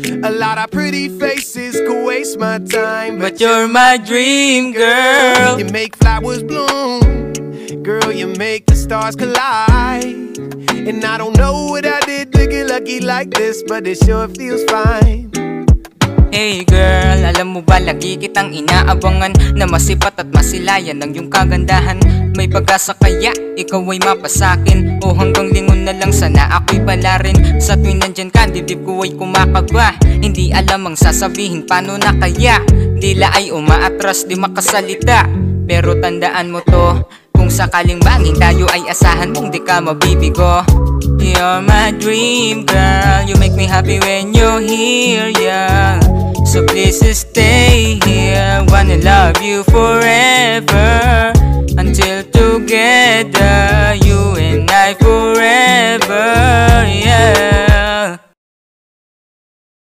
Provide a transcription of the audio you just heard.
A lot of pretty faces could waste my time, But you're my dream girl You make flowers bloom, girl. You make the stars collide. And I don't know what I did to get lucky like this, but it sure feels fine. Hey girl, alam mo ba lagi kitang inaabangan Na masipat at masilayan ng iyong kagandahan. May pag-asa kaya ikaw ay mapasakin? O hanggang lingon na lang sana ako'y pala rin Sa tuwing nandyan ka, dibdib ko ay kumakaba Hindi alam ang sasabihin paano na kaya? Dila ay umaatras, di makasalita. Pero tandaan mo to Kung sakaling bangin tayo ay asahan mong di ka mabibigo. You're my dream girl. You make me happy when you're here, yeah So please stay here Wanna love you forever. Until together You and